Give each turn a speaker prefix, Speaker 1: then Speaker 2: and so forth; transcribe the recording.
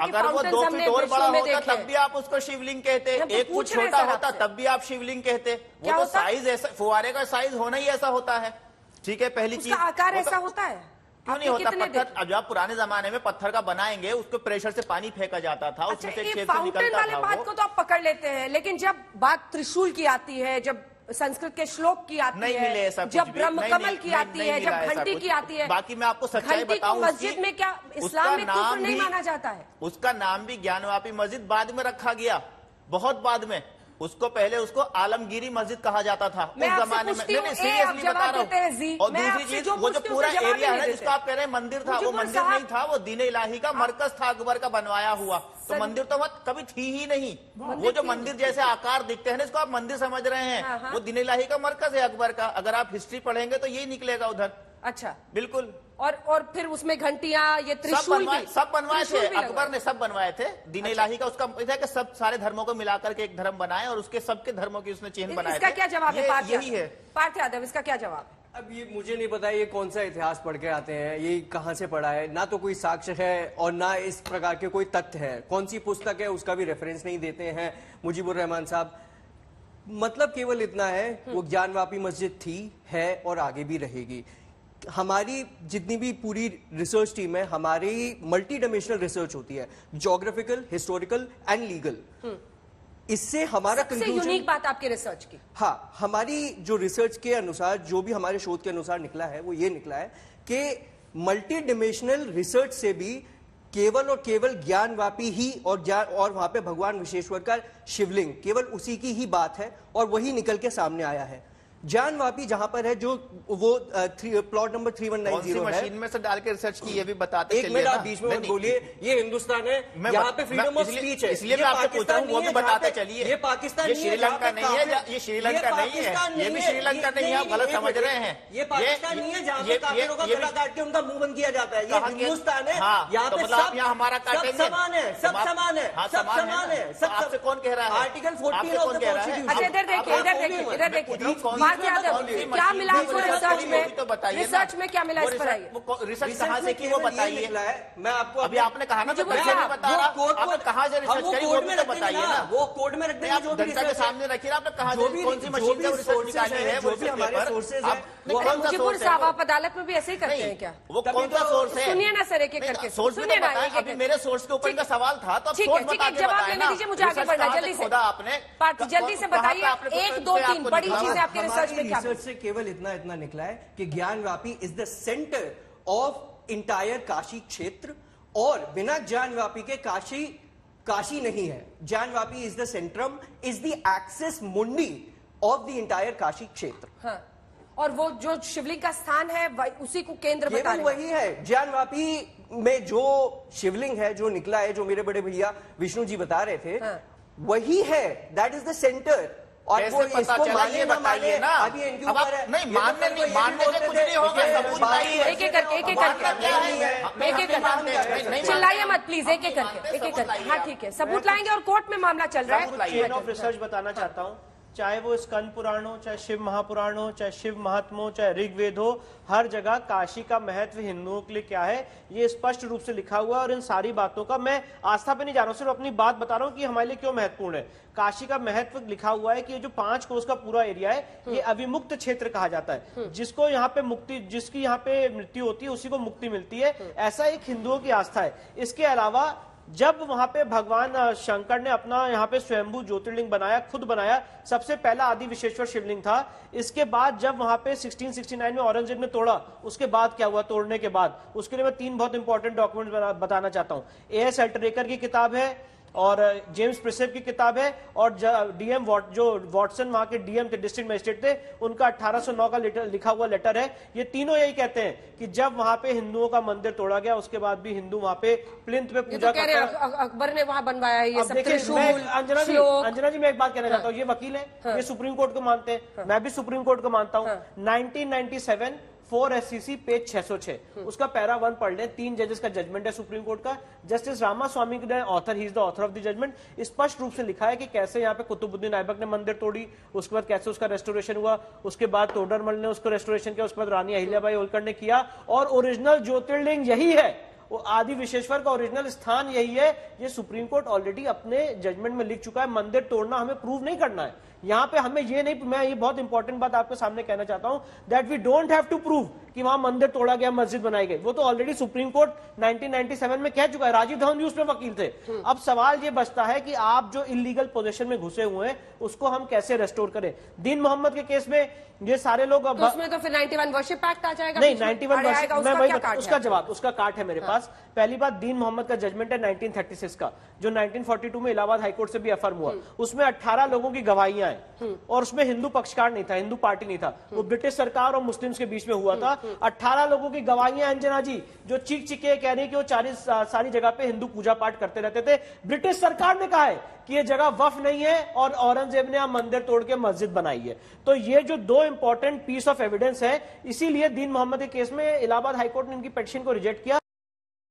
Speaker 1: अगर वो
Speaker 2: फाउंटेन
Speaker 1: दो
Speaker 2: हमने
Speaker 1: फीट और बड़ा
Speaker 2: में
Speaker 1: होता
Speaker 2: देखे
Speaker 1: तब भी आप उसको शिवलिंग कहते।
Speaker 2: तो
Speaker 1: एक
Speaker 2: हैं
Speaker 1: छोटा होता तब भी आप शिवलिंग कहते।
Speaker 2: क्या
Speaker 1: वो तो साइज़ ऐसा फुहारे का साइज़ होना ही ऐसा होता है। ठीक है पहली चीज़
Speaker 2: आकार
Speaker 1: तो-
Speaker 2: ऐसा होता है?
Speaker 1: क्यों नहीं होता? पत्थर अब जब पुराने जमाने में पत्थर का बनाएँगे उसको प्रेशर से पानी फेंका जाता था
Speaker 2: अच्छा
Speaker 1: उसमें से
Speaker 2: फाउंटेन
Speaker 1: निकलता
Speaker 2: वाले
Speaker 1: था
Speaker 2: बात को तो आप पकड़ लेते हैं लेकिन जब बात त्रिशूल की आती है जब संस्कृत के श्लोक की आती
Speaker 1: नहीं
Speaker 2: है
Speaker 1: मिले ऐसा
Speaker 2: जब ब्रह्म कमल की आती है जब घंटी की आती है।
Speaker 1: बाकी मैं आपको सच्चाई बताऊँ
Speaker 2: मस्जिद में क्या इस्लाम में कुफर नहीं माना जाता है?
Speaker 1: उसका नाम भी ज्ञानवापी मस्जिद बाद में रखा गया बहुत बाद में। उसको पहले उसको आलमगीरी मस्जिद कहा जाता था। उस जमाने में नहीं सीरियसली बता रहा
Speaker 2: हैं,
Speaker 1: और दूसरी चीज़ वो जो पूरा एरिया है। जिसको आप कह रहे हैं मंदिर था वो मंदिर नहीं था वो दीन इलाही का मरकज था अकबर का बनवाया हुआ। तो मंदिर तो वहाँ कभी थी ही नहीं। वो जो मंदिर जैसे आकार दिखते हैं ना इसको आप मंदिर समझ रहे
Speaker 2: हाँ,
Speaker 1: हैं
Speaker 2: हाँ।
Speaker 1: वो दीन इलाही का मरकज है अकबर का। अगर आप हिस्ट्री पढ़ेंगे तो यही निकलेगा उधर।
Speaker 2: अच्छा।
Speaker 1: बिल्कुल।
Speaker 2: और और फिर उसमें घंटियाँ ये त्रिशूल भी
Speaker 1: सब बनवाए थे अकबर ने सब बनवाए थे। दीन इलाही का उसका था कि सब सारे धर्मों को मिलाकर के एक धर्म बनाए और उसके सबके धर्मों की उसने चिन्ह बनाए
Speaker 2: इसका क्या जवाब है? पार्थ
Speaker 1: यही है।
Speaker 2: पार्थ यादव इसका क्या जवाब है?
Speaker 3: अब ये मुझे नहीं पता ये कौन सा इतिहास पढ़ के आते हैं ये कहाँ से पढ़ा है? ना तो कोई साक्ष्य है और ना इस प्रकार के कोई तथ्य है। कौन सी पुस्तक है उसका भी रेफरेंस नहीं देते हैं मुजीबुर रहमान साहब। मतलब केवल इतना है वो ज्ञानवापी मस्जिद थी है और आगे भी रहेगी। हमारी जितनी भी पूरी रिसर्च टीम है हमारी मल्टी डायमेंशनल रिसर्च होती है जोग्राफिकल हिस्टोरिकल एंड लीगल इससे हमारा
Speaker 2: यूनिक बात आपके रिसर्च की।
Speaker 3: हाँ हमारी जो रिसर्च के अनुसार जो भी हमारे शोध के अनुसार निकला है वो ये निकला है कि मल्टी डिमेंशनल रिसर्च से भी केवल और केवल ज्ञानवापी ही और ज्ञान और वहाँ पे भगवान विशेश्वर का शिवलिंग केवल उसी की ही बात है और वही निकल के सामने आया है। ज्ञानवापी जहाँ पर है जो वो plot number three one nine zero
Speaker 1: machine में से डाल के रिसर्च की ये भी बताते
Speaker 3: एक मिनट आप बीच में बोलिए ये हिंदुस्तान है
Speaker 1: मैं
Speaker 3: यहाँ पे फ्रीडम ऑफ़ स्पीच है।
Speaker 1: इसलिए
Speaker 3: ये
Speaker 1: मैं आपसे पूछा हूँ, वो भी बताते चलिए।
Speaker 3: ये पाकिस्तान
Speaker 1: ये श्रीलंका नहीं है, ये श्रीलंका नहीं है, ये भी श्रीलंका नहीं है, आप गलत समझ रहे हैं।
Speaker 3: ये पाकिस्तान नहीं है जहाँ
Speaker 1: ये-
Speaker 3: पे काफिरों का गला काट के उनका मुँह बंद किया जाता है। ये हिंदुस्तान है।
Speaker 1: हाँ,
Speaker 3: यहाँ
Speaker 1: तो
Speaker 3: पे
Speaker 1: मतलब
Speaker 3: सब
Speaker 1: यहाँ हमारा
Speaker 3: सब समान है
Speaker 1: तो
Speaker 3: सब समान है
Speaker 1: हाँ,
Speaker 3: सब
Speaker 1: समान है।
Speaker 3: है
Speaker 1: तो
Speaker 3: सब
Speaker 1: कौन कह रहा है?
Speaker 3: आर्टिकल फोर्टीन ऑफ़
Speaker 1: कौन
Speaker 3: द
Speaker 1: कह रहा है?
Speaker 3: कॉन्स्टिट्यूशन
Speaker 2: अच्छा इधर देखिए इधर देखिए इधर देखिए।
Speaker 1: सी
Speaker 2: पार्थ यादव क्या मिला आपको रिसर्च में?
Speaker 1: तो बताइए।
Speaker 2: रिसर्च में क्या मिला इस पर आइए।
Speaker 1: रिसर्च
Speaker 3: रिसर्च
Speaker 1: कहाँ से की वो बताइए।
Speaker 3: मैं आपको
Speaker 1: अभी आपने कहा ना तो
Speaker 2: मुझे
Speaker 1: नहीं बता
Speaker 3: वो
Speaker 1: रहा।
Speaker 3: कोर्ट को-
Speaker 1: कहाँ से रिसर्च करी वो
Speaker 3: कोर्ट
Speaker 1: भी
Speaker 3: में
Speaker 1: तो बताइए
Speaker 3: ना, वो कोर्ट में रख देंगे
Speaker 1: आप
Speaker 3: जो भी
Speaker 1: जनता के सामने रखिए आपने कहा
Speaker 3: जो भी
Speaker 1: कौन सी
Speaker 3: जो
Speaker 1: मशीन
Speaker 3: भी
Speaker 1: से रिसर्च निकाली
Speaker 3: है
Speaker 1: वो
Speaker 3: भी हमारे
Speaker 1: सा
Speaker 2: मुजीबुर
Speaker 1: source है?
Speaker 2: साहब? आप अदालत में भी ऐसे ही करते हैं क्या?
Speaker 1: वो कौन सा
Speaker 3: तो
Speaker 1: सोर्स है?
Speaker 2: सुनिए ना सर एक एक करके।
Speaker 1: सोर्स भी
Speaker 2: सुनिए ना
Speaker 1: अभी मेरे सोर्स के ऊपर का सवाल था तो
Speaker 2: ठीक है
Speaker 1: सोर्स
Speaker 2: ठीक
Speaker 1: बता
Speaker 2: है जवाब लेने दीजिए मुझे आगे बढ़ना जल्दी से
Speaker 1: खोदा आपने
Speaker 2: जल्दी से बताइए एक दो तीन बड़ी चीज़ें आपके रिसर्च में क्या
Speaker 3: रिसर्च से केवल इतना इतना निकला है कि Gyanvapi is the centre of entire Kashi क्षेत्र और बिना ज्ञानवापी के काशी काशी नहीं है। Gyanvapi is the centrum is the axis mundi of the entire Kashi क्षेत्र।
Speaker 2: हाँ। और वो जो शिवलिंग का स्थान है उसी को केंद्र बता रहे हैं।
Speaker 3: वही है। ज्ञानवापी में जो शिवलिंग है जो निकला है जो मेरे बड़े भैया विष्णु जी बता रहे थे
Speaker 2: हाँ।
Speaker 3: वही है। दैट इज़ द सेंटर और वो
Speaker 1: पता
Speaker 3: इसको
Speaker 1: चला? ये
Speaker 3: ना
Speaker 1: बताइए ना।
Speaker 3: अभी
Speaker 1: अब आप- नहीं,
Speaker 3: तो
Speaker 1: मानने नहीं, मानने से कुछ नहीं होगा, सबूत
Speaker 3: बात
Speaker 1: लाइए।
Speaker 2: एक एक करके एक एक करके।
Speaker 1: क्या है?
Speaker 2: एक एक
Speaker 1: नहीं नहीं-
Speaker 2: करके चिल्लाइए मत प्लीज़ एक एक करके एक एक करके। हाँ ठीक है। सबूत लाएँगे और कोर्ट में मामला चल रहा है।
Speaker 4: चेन ऑफ़ रिसर्च बताना चाहता हूँ। चाहे वो स्कंद पुराण हो चाहे शिव महापुराण हो चाहे शिव महात्म हो चाहे ऋग्वेद हो हर जगह काशी का महत्व हिंदुओं के लिए क्या है ये स्पष्ट रूप से लिखा हुआ है और इन सारी बातों का मैं आस्था पे नहीं जा रहा हूँ सिर्फ़ अपनी बात बता रहा हूँ कि हमारे लिए क्यों महत्वपूर्ण है। काशी का महत्व लिखा हुआ है कि ये जो पाँच कोस का पूरा एरिया है ये अविमुक्त क्षेत्र कहा जाता है। जिसको यहाँ पे मुक्ति जिसकी यहाँ पे मृत्यु होती है उसी को मुक्ति मिलती है। ऐसा एक हिंदुओं की आस्था है। इसके अलावा जब वहाँ पे भगवान शंकर ने अपना यहाँ पे स्वयंभू ज्योतिर्लिंग बनाया, खुद बनाया, सबसे पहला आदि विशेश्वर शिवलिंग था। इसके बाद जब वहाँ पे 1669 में औरंगज़ेब ने तोड़ा, उसके बाद क्या हुआ तोड़ने के बाद? उसके लिए मैं तीन बहुत इंपॉर्टेंट डॉक्यूमेंट बताना चाहता हूँ। ए एस अल्टरेकर की किताब है और जेम्स प्रिसेप की किताब है और डीएम वॉट जो वॉटसन वहाँ के डीएम थे डिस्ट्रिक्ट मजिस्ट्रेट थे उनका 1809 का लेटर लिखा हुआ लेटर है। ये तीनों यही कहते हैं कि जब वहाँ पे हिंदुओं का मंदिर तोड़ा गया उसके बाद भी हिंदू वहाँ पे प्लिंथ पे पूजा
Speaker 2: तो हैं
Speaker 4: करते
Speaker 2: अकबर ने वहाँ बनवाया है ये सब
Speaker 4: देखिए, अंजना जी अंजना जी मैं एक बात कहना चाहता हूँ ये वकील है ये सुप्रीम कोर्ट को मानते हैं। मैं भी सुप्रीम कोर्ट को मानता हूँ। 1997 फोर सी पेज 606 उसका पैरा वन पढ़ लें। तीन जजेस का जजमेंट है सुप्रीम कोर्ट का। जस्टिस रामा स्वामी ने author he is the author of the judgment स्पष्ट रूप से लिखा है कि कैसे यहाँ पे कुतुबुद्दीन ऐबक ने मंदिर तोड़ी उसके बाद कैसे उसका रेस्टोरेशन हुआ उसके बाद तोडरमल ने उसको रेस्टोरेशन किया उसके बाद रानी अहिल्याबाई होलकर ने किया। और ओरिजिनल ज्योतिर्लिंग यही है। वो आदि विशेश्वर का ओरिजिनल स्थान यही है, ये सुप्रीम कोर्ट ऑलरेडी अपने जजमेंट में लिख चुका है, मंदिर तोड़ना हमें प्रूव नहीं करना है। यहाँ पे हमें ये नहीं, मैं ये बहुत इंपॉर्टेंट बात आपके सामने कहना चाहता हूँ that we don't have to prove कि वहाँ मंदिर तोड़ा गया मस्जिद बनाई गई। वो तो ऑलरेडी सुप्रीम कोर्ट 1997 में कह चुका है। राजीव धवन जी उसमें वकील थे। अब सवाल ये बचता है कि आप जो इलीगल पोजीशन में घुसे हुए हैं उसको हम कैसे रेस्टोर करें? दीन मोहम्मद के केस में ये सारे लोग अब
Speaker 2: तो उसमें तो फिर 91 वर्शिप एक्ट आ जाएगा।
Speaker 4: नहीं
Speaker 2: में।
Speaker 4: 91
Speaker 2: अरे
Speaker 4: मैं
Speaker 2: उसका
Speaker 4: वही
Speaker 2: है?
Speaker 4: जवाब उसका काट है मेरे पास। पहली बात दीन मोहम्मद का जजमेंट है 1936 का जो 1942 में इलाहाबाद हाईकोर्ट से भी अफर्म हुआ। उसमें 18 लोगों की गवाहियाँ हैं। और उसमें हिंदू पक्षकार नहीं था हिंदू पार्टी नहीं था। वो ब्रिटिश सरकार और मुस्लिम्स के बीच में हुआ था। 18 लोगों की गवाहियाँ अंजना जी, जो चीख चिके कह रही कि वो चारी सारी जगह पे हिंदू पूजा पाठ करते रहते थे। ब्रिटिश सरकार ने कहा है कि ये जगह वफ नहीं है और औरंगज़ेब ने मंदिर तोड़ के मस्जिद बनाई है। तो ये जो दो इंपॉर्टेंट पीस ऑफ़ एविडेंस है, इसीलिए दीन मोहम्मद के केस में इलाहाबाद हाईकोर्ट ने इनकी पिटिशन को रिजेक्ट किया।